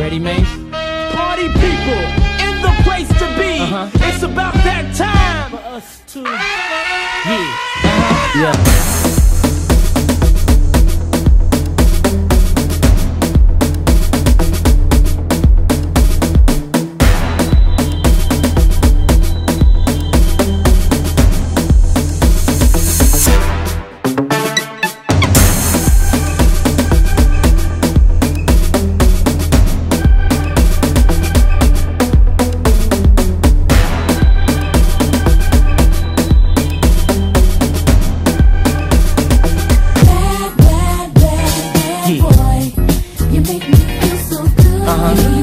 ready, Mace? Party people in the place to be. Uh-huh. It's about that time for us to. Yeah. Uh-huh. Yeah. Uh huh.